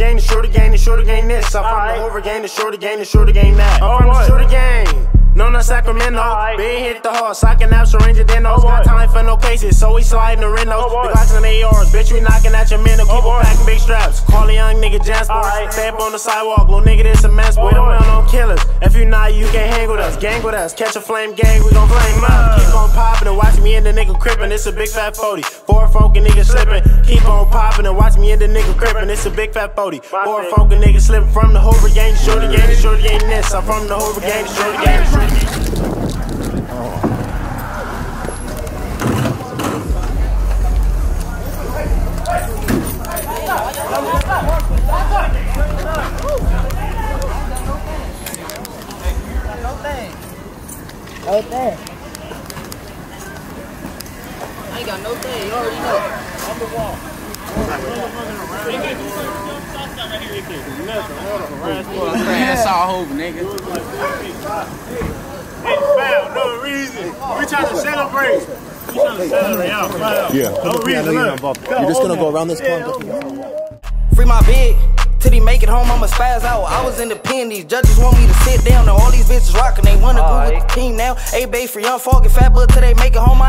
from the Hoover gang, the shooter gang, the shooter gang this. I'm from Alright. the Hoover gang, the shooter gang, the shooter gang that. I'm Oh, from the shooter gang. No, not Sacramento. Been hit the horse, I can have Ranger Dennos. Oh, Got cases, so we sliding the Renos. Oh, the Glocks and ARs, bitch, we knocking at your mental. Keep Oh, on packing big straps. Call a young nigga Jazz Alright. Sports. Stay up on the sidewalk, little nigga, this a mess. Boy, Oh, them what? well known killers. If you not, you can't hang with us. Gang with us, catch a flame gang, we gon' flame up. Keep on popping and watch me and the nigga crippin'. It's a big fat 40. Four funky niggas slipping. Keep on popping and watch me and the nigga crippin'. It's a big fat 40. Four thing. funky niggas slipping from the Hoover gang, the shooter gang, the shooter gang this. I'm from the Hoover gang, the shooter gang, shorty No thing. I ain't got no thing. You already know. On the wall. That's all over, nigga. Foul, no reason. We trying to celebrate. We trying to celebrate out. Foul. Yeah. No reason. You're just gonna go around this corner. Free my big. Till he make it home, I'ma spaz out. I was in the pen, these judges want me to sit down. And all these bitches rockin', they wanna go with the team now. A bay for young fog and fat bud till they make it home.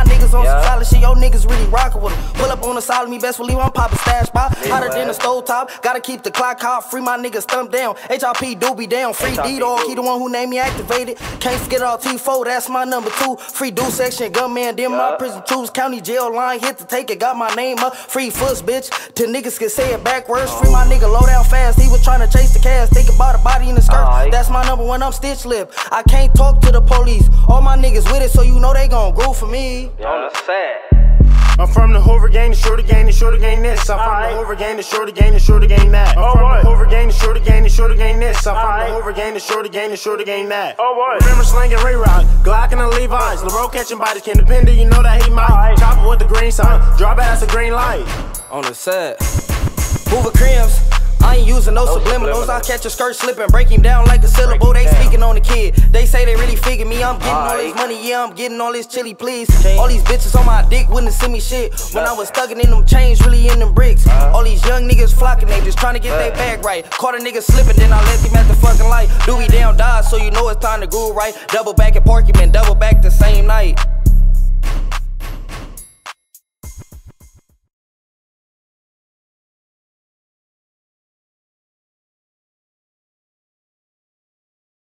Pull up on the solid, me best believe I'm poppin' stash by. Hotter than the stove top, gotta keep the clock hot. Free my niggas thumb down. HRP doobie down. Free D dog, he the one who named me activated. Can't forget all T4, that's my number two. Free do section, gunman, then my prison tools. County jail line, hit to take it, got my name up. Free foots, bitch. Till niggas can say it backwards. Free my nigga low down fast, he was tryna chase the cash. Think about a body in the skirt. That's my number one, I'm stitch lip. I can't talk to the police. All my niggas with it, so you know they gon' groove for me. I'm from the Hoover gang, the shooter gang, the shooter gang this. I'm from the Hoover gang, the shooter gang, the shooter gang that. I'm Oh, from the Hoover gang, the shooter gang, the shooter gang this. I'm from the Hoover gang, the shooter gang, the shooter gang that. Oh, what? Remember slinging Ray Rod, Glock and the Levi's. LaRoe catching bodies, can depend, you know that he might. Alright. Chopper with the green sign, drop it, that's a green light. on the set. Hoover creams. Using no subliminals. I catch a skirt slipping, break him down like a syllable. They speaking on the kid. They say they really figure me. I'm getting all this money, yeah, I'm getting all this chili, please. All these bitches on my dick wouldn't send me shit. When I was thugging in them chains, really in them bricks. All these young niggas flocking, they just trying to get their bag right. Caught a nigga slipping, then I left him at the fucking light. Dewey down, die, so you know it's time to groove right. Double back and park him and double back the same night.